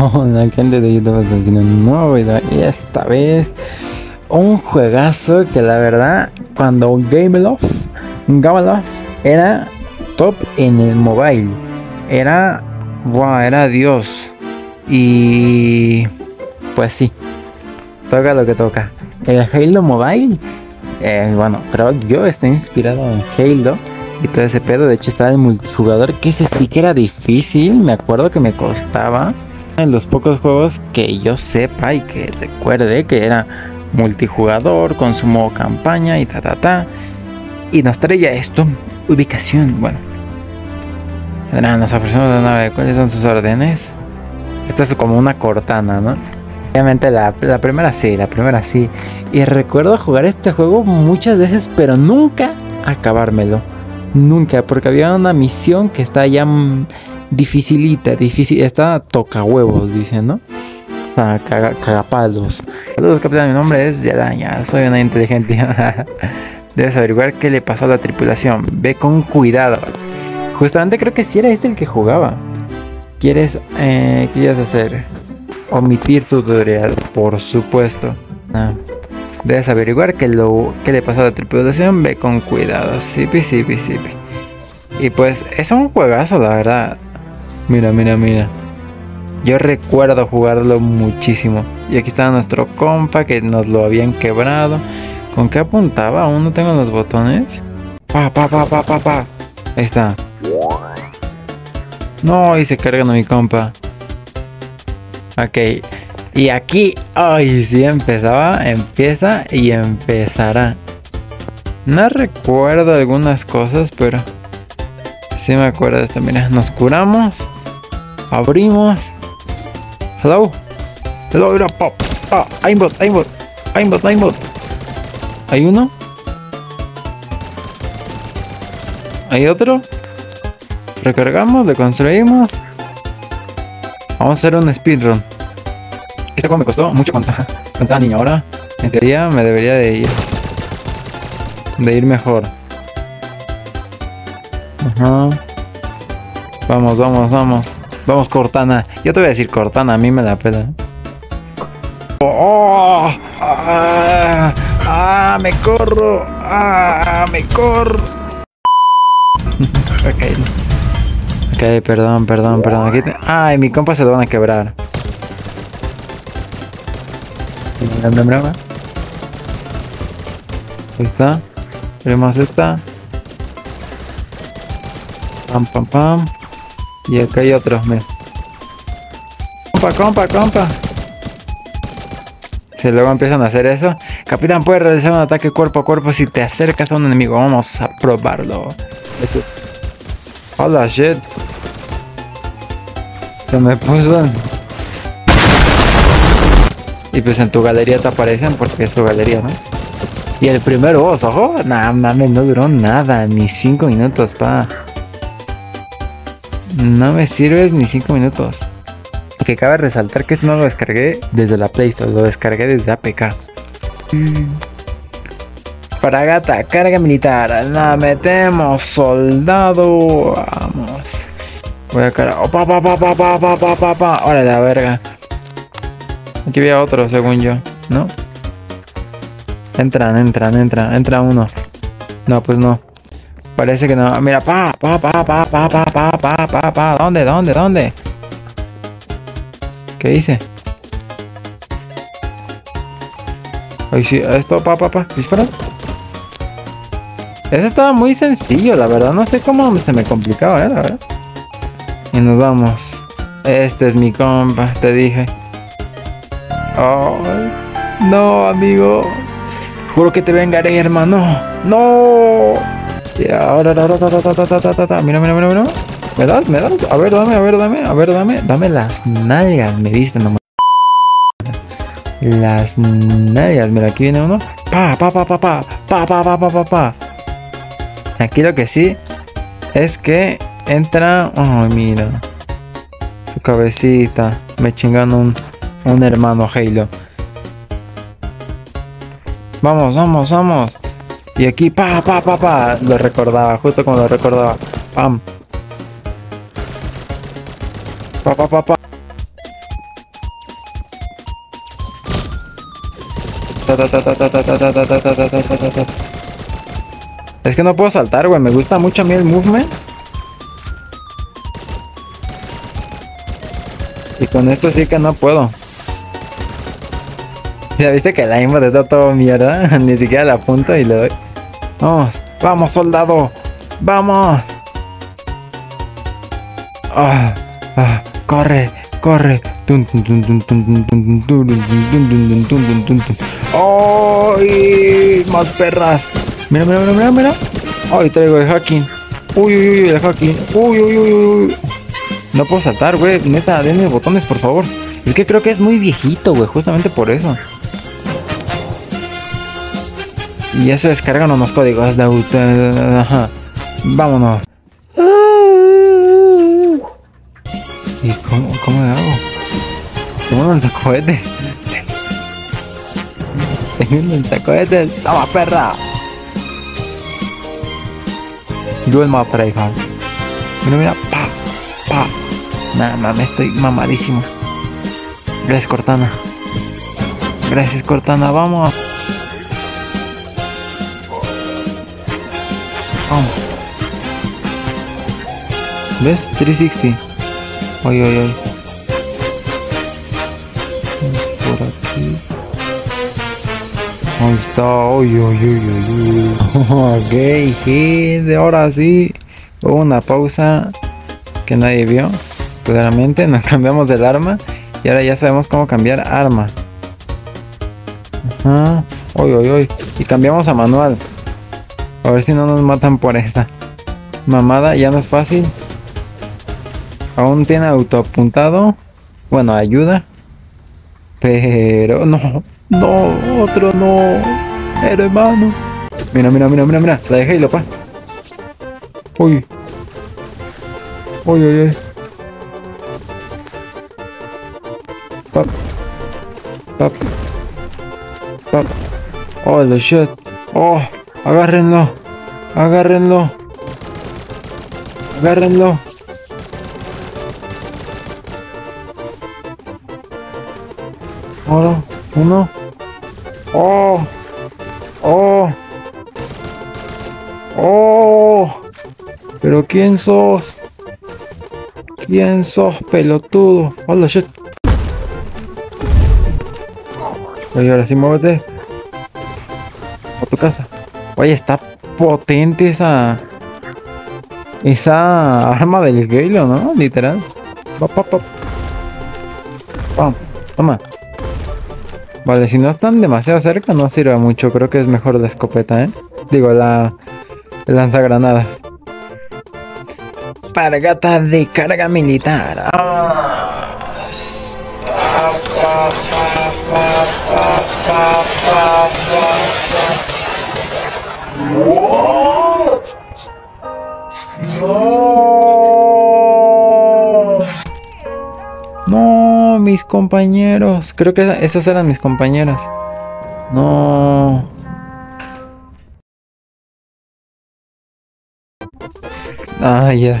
Hola gente de YouTube, estamos viendo un nuevo video y esta vez un juegazo que la verdad cuando Gameloft, Gameloft era top en el mobile, era, wow, era Dios y pues sí, toca lo que toca. El Halo Mobile, eh, bueno, creo yo está inspirado en Halo y todo ese pedo. De hecho, estaba el multijugador, que ese sí que era difícil. Me acuerdo que me costaba. En los pocos juegos que yo sepa y que recuerde que era multijugador con su modo campaña y ta ta ta. Y nos traía esto: ubicación. Bueno, nos aproximamos de la nave. ¿Cuáles son sus órdenes? Esta es como una cortana, ¿no? Obviamente la, la, primera sí, la primera sí. Y recuerdo jugar este juego muchas veces, pero nunca acabármelo. Nunca, porque había una misión que está ya dificilita, difícil, está toca huevos, dicen, ¿no? O sea, caga, cagapalos. Saludos, capitán, mi nombre es Yalaña, soy una inteligente. Debes averiguar qué le pasó a la tripulación. Ve con cuidado. Justamente creo que si era este el que jugaba. ¿Quieres, eh, qué quieres hacer? Omitir tu tutorial, por supuesto. Ah. Debes averiguar qué, lo, le pasó a la tripulación. Ve con cuidado. Sí, sí, sí. Y pues es un juegazo, la verdad. Mira, mira, mira. Yo recuerdo jugarlo muchísimo. Y aquí está nuestro compa que nos lo habían quebrado. ¿Con qué apuntaba? Aún no tengo los botones. Pa, pa, pa, pa, pa, pa. Ahí está. No, y se cargan a mi compa. Ok. Y aquí, ay, sí empezaba, empieza y empezará. No recuerdo algunas cosas, pero sí me acuerdo de esto. Mira, nos curamos, abrimos. Hello, hello, mira, pop. Ah, aimbot, aimbot, aimbot, aimbot. ¿Hay uno? ¿Hay otro? Recargamos, le construimos. Vamos a hacer un speedrun. Este juego me costó mucho cuando, estaba niño. Ahora, en teoría, me debería de ir. De ir mejor. Vamos, vamos, vamos. Vamos, Cortana. Yo te voy a decir Cortana, a mí me la pela. ¡Oh! ¡Ah! ¡Ah! ¡Me corro! ¡Ah! ¡Me corro! ok. Ok, perdón, perdón, perdón. Aquí Ay, mi compa se lo van a quebrar. Ahí está. Tenemos esta. Pam, pam, pam. Y acá hay otros, me. Compa, compa, compa. Si luego empiezan a hacer eso. Capitán, puede realizar un ataque cuerpo a cuerpo si te acercas a un enemigo. Vamos a probarlo. Hola, shit. Se me puso. Y pues en tu galería te aparecen porque es tu galería, ¿no? Y el primero ojo, nada mames, no duró nada, ni 5 minutos, pa. No me sirves ni 5 minutos. Que cabe resaltar que no lo descargué desde la Play Store, lo descargué desde APK. Fragata, carga militar, la metemos, soldado, vamos. Voy a cara. Opa, pa, pa, pa, pa, pa, pa, pa, pa. Órale, la verga. Aquí había otro, según yo, ¿no? Entran, entran, entran. Entra uno. No, pues no. Parece que no. Mira, pa, pa, pa, pa, pa, pa, pa, pa, pa, pa. ¿Dónde, dónde, dónde? ¿Qué hice? Ay, sí, esto, pa, pa, pa. Dispara. Eso estaba muy sencillo, la verdad. No sé cómo se me complicaba, eh, la. Y nos vamos. Este es mi compa, te dije. no, amigo. Juro que te vengaré, hermano. No. Y ahora, mira, mira, mira, mira. ¿Me das? ¿Me das? A ver, dame, a ver, dame, a ver, dame. Dame las nalgas, me diste nomás. Las nalgas, mira, aquí viene uno. Pa, pa, pa, pa, pa, pa, pa, pa, pa, pa, pa. Aquí lo que sí es que entra. Ay, mira. Su cabecita. Me chingan un, un hermano Halo. Vamos, vamos, vamos. Y aquí, pa, pa, pa, pa. Lo recordaba, justo como lo recordaba. Pam. Pa, pa, pa, pa. Es que no puedo saltar, güey. Me gusta mucho a mí el movement. Y con esto sí que no puedo. Ya viste que el aimbot está todo mierda. Ni siquiera la apunto y le doy. Vamos, vamos, soldado. Vamos. Ah, ah, corre, corre. ¡Ay! Más perras. Mira, mira, mira, mira, mira. Ay, traigo el hacking. Uy, uy, uy, el hacking. Uy, uy, uy, uy. No puedo saltar, güey. Neta, denme botones, por favor. Es que creo que es muy viejito, güey. Justamente por eso. Y ya se descargan unos códigos de auto. Vámonos. ¿Y cómo, cómo le hago? ¿Cómo lanzacohetes? Tengo un lanzacohetes. ¡Toma, perra! Yo el mapa, hija. Mira, mira. Pa, pa. Nada, mames, estoy mamadísimo. Gracias, Cortana. Gracias, Cortana. Vamos. ¿Ves? 360. Ay, ay, ay. Por aquí. Ahí está. Ay, ay, ay, ay. ok. De ahora sí. Hubo una pausa que nadie vio. Claramente nos cambiamos del arma. Y ahora ya sabemos cómo cambiar arma. Ajá. Ay, ay, ay. Y cambiamos a manual. A ver si no nos matan por esta. Mamada, ya no es fácil. Aún tiene autoapuntado. Bueno, ayuda. Pero no. No, otro no. Hermano. Mira, mira, mira, mira, mira. La dejé y lo pa. Uy. Uy, uy, uy. Pap. Pap. Pap. Oh, the shit. Oh. Agárrenlo. Agárrenlo. Agárrenlo. Ahora, uno. Oh. Oh. Oh. Pero quién sos? ¿Quién sos, pelotudo? Hola, shit. Oye, ahora sí muévete. A tu casa. Oye, está potente esa. Esa arma del Galo, ¿no? Literal. Pam, toma. Vale, si no están demasiado cerca, no sirve mucho. Creo que es mejor la escopeta, ¿eh? Digo, la. lanzagranadas. Pargata de carga militar. Ah. No, mis compañeros. Creo que esa- esos eran mis compañeros. No. Ah, ya.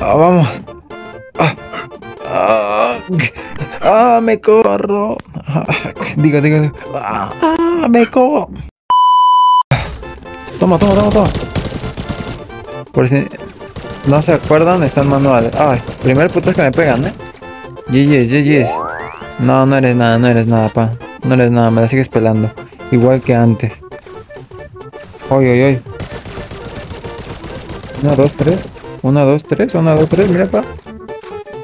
Ah, vamos. Ah, ah, ah, me corro. Digo, digo, digo. Ah, me corro. Toma, toma, toma, toma. Por si no se acuerdan, están manuales. Ay, primer puto que me pegan, ¿eh? GG's, GG's. No, no eres nada, no eres nada, pa. No eres nada, me la sigues pelando. Igual que antes. Oy, oy, oy. Una, dos, tres. Una, dos, tres. Una, dos, tres. Mira, pa.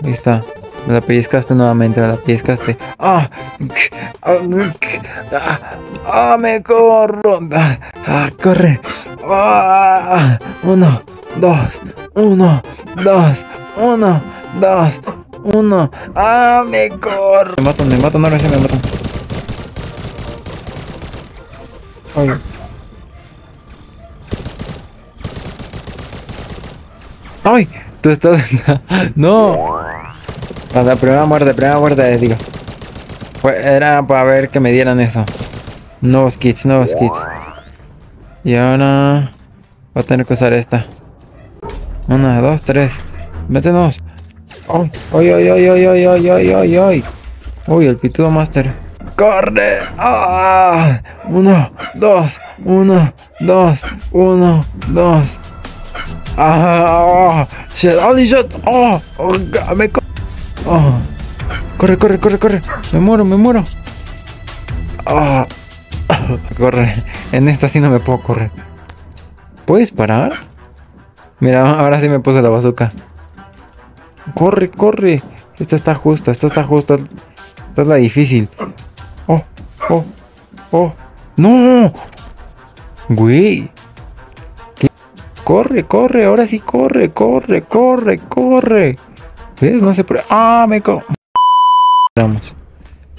Ahí está. Me la pellizcaste nuevamente, me la pellizcaste. ¡Ah! ¡Ah! ¡Ah! ¡Me corro! ¡Ah! ah, ¡Corre! ¡Ah! Uno, dos, uno, dos, uno, dos, uno. ¡Ah! ¡Me corro! Me matan, me matan, ahora sí me matan. Ay. ¡Ay! Tú estás... ¡No! A la primera muerte, primera muerte, digo. Era para ver que me dieran eso. Nuevos kits, nuevos kits. Y ahora... Voy a tener que usar esta. Una, dos, tres. Métenos. ¡Ay! ¡Ay, ay, ay, ay, ay, ay, ay, ay, ay! Uy, el pitudo master. corre. Ah, uno, dos, uno, dos, uno, dos. Ah, holy shit. Oh, oh, me co oh. Corre, corre, corre, corre. Me muero, me muero. Ah. Corre. En esta sí no me puedo correr. ¿Puedes parar? Mira, ahora sí me puse la bazooka. Corre, corre. Esta está justa, esta está justa. Esta es la difícil. Oh, oh, oh. ¡No! Güey. Corre, corre, ahora sí corre, corre, corre, corre. ¿Ves? No se puede. ¡Ah! Me co.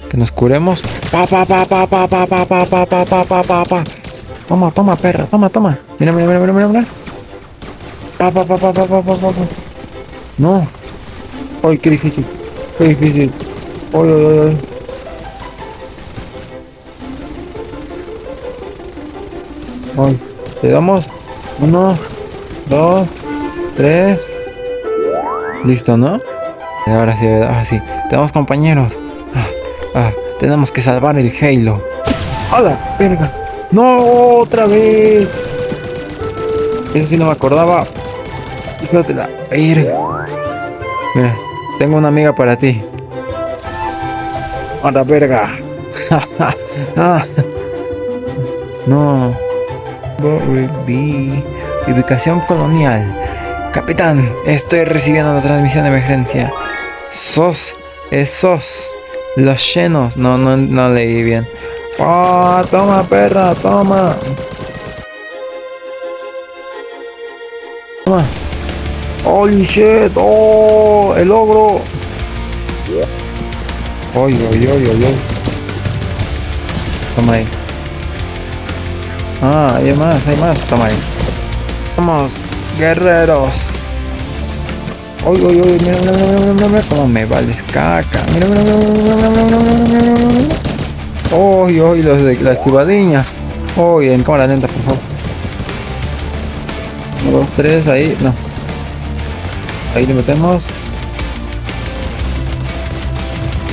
Que nos curemos. Pa, pa, pa, pa, pa, pa, pa, pa, pa, pa, pa, pa, pa. Toma, toma, perra, toma, toma. Mira, mira, mira, mira, mira. Pa, pa, pa, pa, pa, pa, pa, pa. No. Ay, qué difícil. Qué difícil. Ay, ay, ay, ay. Le damos. Uno, dos, tres. Listo, ¿no? Ahora sí, ahora sí. Tenemos compañeros. Ah, ah, tenemos que salvar el Halo. ¡Hala! ¡Verga! ¡No! ¡Otra vez! Eso sí no me acordaba. Hijos de la verga. Mira, tengo una amiga para ti. ¡A la verga! ah. No. Ubicación colonial. Capitán, estoy recibiendo la transmisión de emergencia. SOS, es SOS. Los llenos. No, no, no leí bien. ¡Ah! toma, perra. Toma. ¡Holy shit! ¡Oh! ¡El ogro! ¡Oy, oy, oy, oy, oy! Toma ahí. Ah, hay más, hay más. Toma ahí. Vamos, guerreros. Uy, uy, uy, mira, mira, mira, mira, mira, mira, cómo me vales caca. Mira, mira, mira, mira, mira, mira, mira, mira, mira. Uy, uy, los de la esquivadiña. Uy, en cámara lenta, por favor. Uno, dos, tres, ahí, no. Ahí le metemos.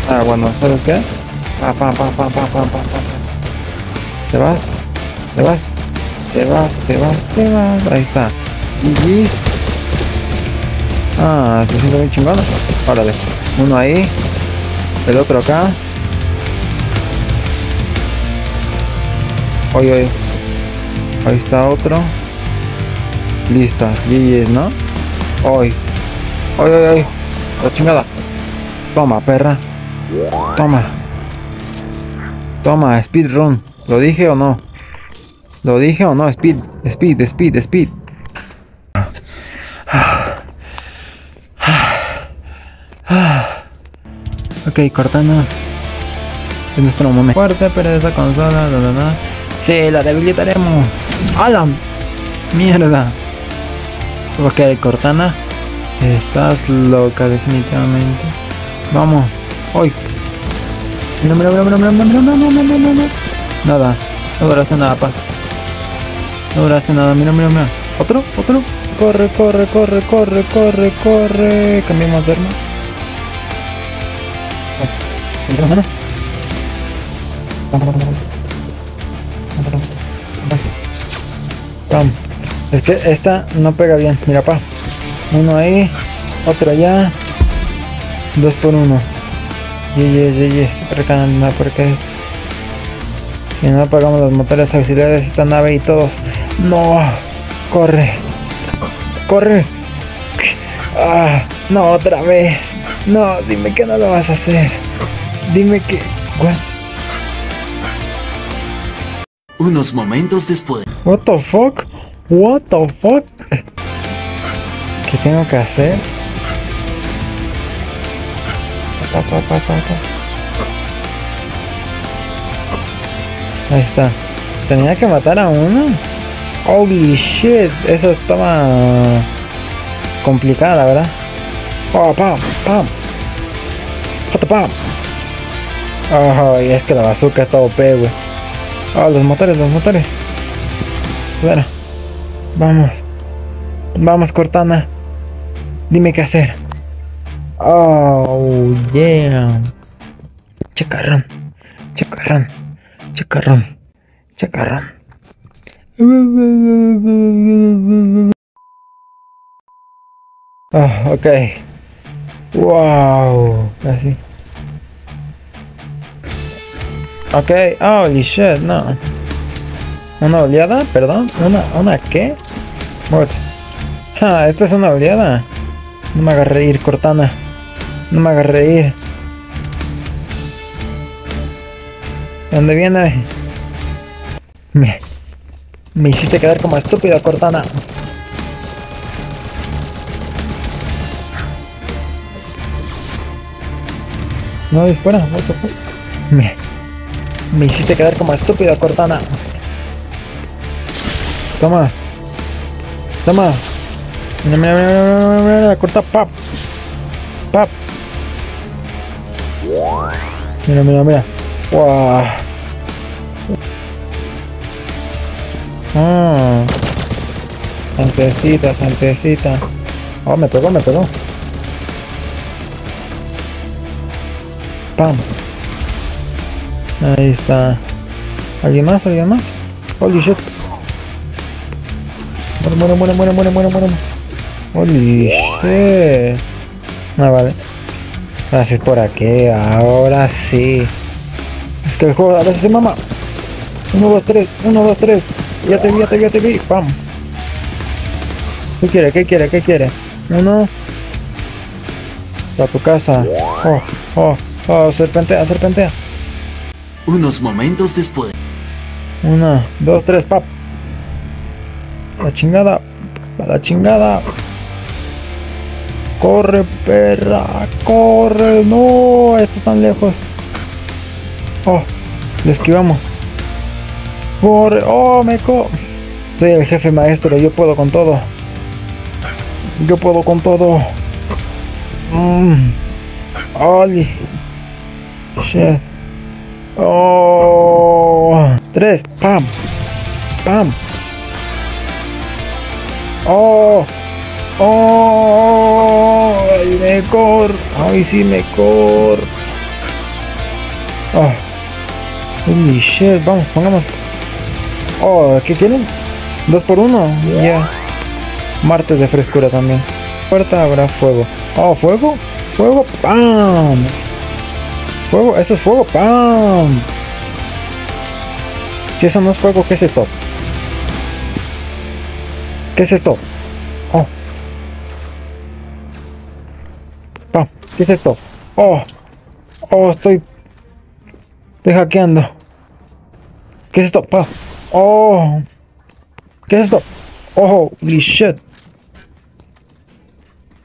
Ah, bueno, ¿sabes qué? Pa, pa, pa, pa, pa, pa, pa. ¿Te vas? ¿Te vas? Te vas, te vas, te vas. Ahí está. Y Ah, te siento bien chingón. Órale. Uno ahí. El otro acá. Oye, oye. Ahí está otro. Listo. GG's, ¿no? Hoy. Oye, oye, oye. La chingada. Toma, perra. Toma. Toma, speedrun. ¿Lo dije o no? ¿Lo dije o no? Speed, speed, speed, speed. Ok, Cortana. Es nuestro momento. Fuerte, pero esa consola, la, la, la. Sí, la debilitaremos. ¡Alam! ¡Mierda! Ok, Cortana. Estás loca, definitivamente. Vamos. ¡Hoy! Mira, mira, mira, mira, mira, mira, mira, mira, mira, mira. Nada. No duraste nada, paz. No duraste nada. Mira, mira, mira. ¿Otro? ¿Otro? Corre, corre, corre, corre, corre, corre. Cambiamos de arma. Vamos. Vamos. Es que esta no pega bien. Mira, pa. Uno ahí. Otro allá. Dos por uno. Yes, yes, yes. Recanando porque si no apagamos los motores auxiliares esta nave y todos. No. Corre. Corre. Ah, no, otra vez. No, dime que no lo vas a hacer. Dime que. What? Unos momentos después. What the fuck? What the fuck? ¿Qué tengo que hacer? Ahí está. Tenía que matar a uno. Holy shit. Eso estaba complicada, ¿verdad? Oh, pam, pam. Pata, pam. Ay, es que la bazooka está OP, güey. Ah, los motores, los motores. Bueno, vamos. Vamos, Cortana. Dime qué hacer. Oh, yeah. Che carro. Chacarrón. Chacarrón. Chacarrón. Ah, ok. Wow. Casi. Ok. Holy shit, no. ¿Una oleada? Perdón. ¿Una, una qué? What? Ah, esta es una oleada. No me hagas reír, Cortana. No me hagas reír. ¿De dónde viene? Me, me hiciste quedar como estúpido, Cortana. No dispara, fuck? Me, me hiciste quedar como estúpido, Cortana. Toma. Toma. Mira, mira, mira, mira, mira, corta, pap. Pap. Mira, mira, mira. Wow. Ah. Santecita, santecita. Oh, me pegó, me pegó. Pam. Ahí está. ¿Alguien más? ¿Alguien más? Holy shit. Muere, muere, muere, muere, muere, muere, muere. Holy shit. Ah, vale. Gracias por aquí. Ahora sí. Es que el juego a veces se mama. 1, 2, 3. 1, 2, 3. Ya te vi, ya te vi, ya te vi. Pam. ¿Qué quiere? ¿Qué quiere? ¿Qué quiere? Uno. A tu casa. Oh, oh, oh. Serpentea, serpentea. Unos momentos después. Una, dos, tres, pap. La chingada. La chingada. Corre, perra. Corre. No, estos están lejos. Oh, le esquivamos. Corre. Oh, me co. Soy el jefe maestro. Yo puedo con todo. Yo puedo con todo. Mmm. Oli. Shit. Oh. Tres. Pam. Pam. Oh. Oh. Me cor. Ay, sí, me cor. Oh. Holy shit. Vamos, pongamos. Oh, ¿qué tienen? Dos por uno. Ya. Martes de frescura también. Puerta habrá fuego. Oh, fuego. Fuego. Pam. Fuego. Eso es fuego. Pam. Si eso no es fuego, ¿qué es esto? ¿Qué es esto? ¿Qué es esto? Oh. Oh, estoy. Estoy hackeando. ¿Qué es esto? Pam. Oh. ¿Qué es esto? Oh, holy shit.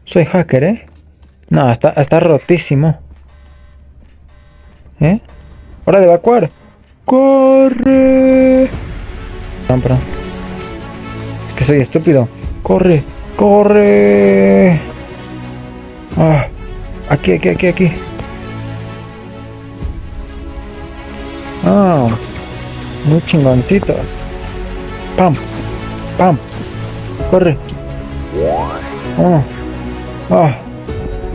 Soy hacker, ¿eh? No, está, está rotísimo. ¿Eh? Hora de evacuar. ¡Corre! Perdón, perdón. Es que soy estúpido. ¡Corre! ¡Corre! Ah, aquí, aquí, aquí, aquí. Ah, muy chingoncitos. ¡Pam! ¡Pam! ¡Corre! ¡Oh! ¡Oh!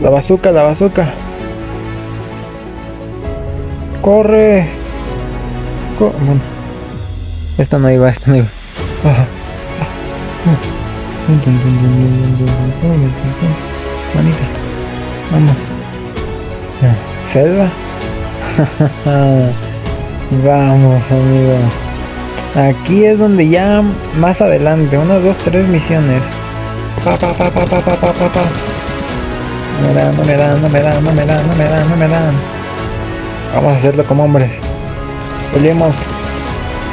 La bazooka, la bazooka. ¡Corre! Co bueno. Esta no iba, esta no iba. Ah. Vamos, amigo. Aquí es donde ya más adelante, unas dos, tres misiones. Pa, pa, pa, pa, pa, pa, pa. No me dan, no me dan, no me dan, no me dan, no me dan, no me dan. Vamos a hacerlo como hombres. Peleemos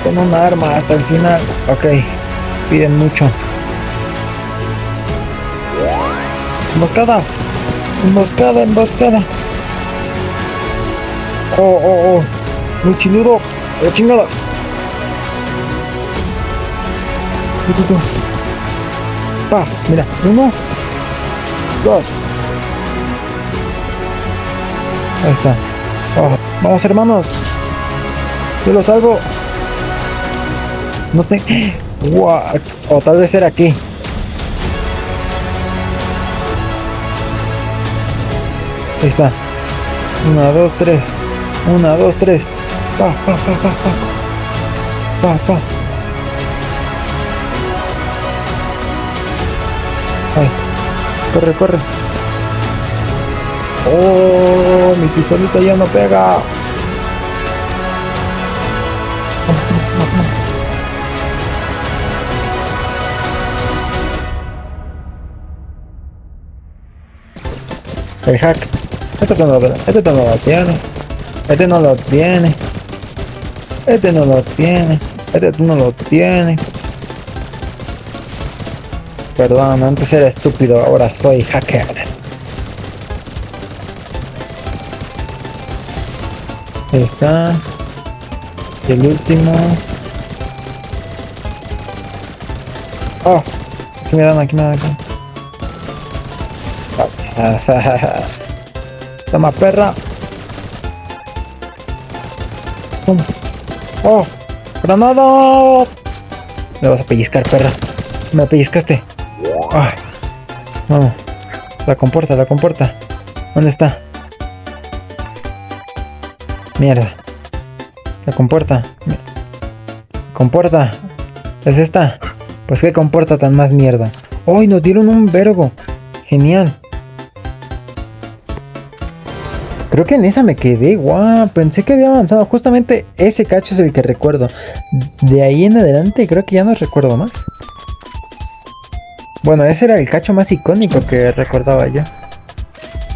con un arma hasta el final. Ok, piden mucho. Emboscada, emboscada, emboscada. Oh, oh, oh. Muy chiludo. La chingada. Pa, mira, uno, dos. Ahí está. Vamos hermanos. Yo lo salvo. No te... Wow. O tal vez era aquí. Ahí está. Una, dos, tres. Una, dos, tres. Pa, pa, pa, pa, pa. Pa, pa. Corre, corre. Oh, mi pistolita ya no pega. El hack. Esto está no, esto está no, piano. Este no lo tiene. Este no lo tiene. Este no lo tiene. Perdón, antes era estúpido, ahora soy hacker. Ahí está. El último. Oh, aquí me dan, aquí me dan, aquí. Toma, perra. Oh, granada. Me vas a pellizcar, perra. Me pellizcaste. Ah. La comporta, la comporta. ¿Dónde está? Mierda. La comporta. Comporta. ¿Es esta? Pues que comporta tan más mierda. ¡Uy! nos dieron un vergo. Genial. Creo que en esa me quedé, guau, pensé que había avanzado. Justamente ese cacho es el que recuerdo. De ahí en adelante creo que ya no recuerdo más. Bueno, ese era el cacho más icónico que recordaba yo.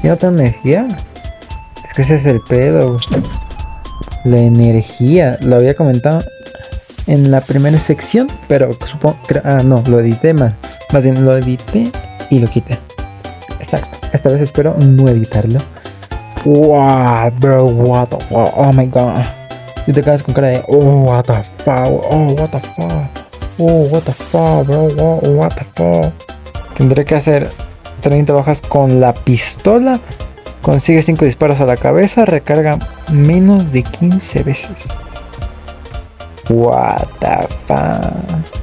¿Y no tengo energía? Es que ese es el pedo. La energía, lo había comentado en la primera sección, pero supongo. Ah, no, lo edité mal. Más bien lo edité y lo quité. Exacto. Esta vez espero no editarlo. Wow, bro, what the fuck, oh my god. Y te quedas con cara de, oh, what the fuck, oh, what the fuck, oh, what the fuck, bro, oh, what the fuck. Tendré que hacer 30 bajas con la pistola. Consigue 5 disparos a la cabeza, recarga menos de 15 veces. What the fuck.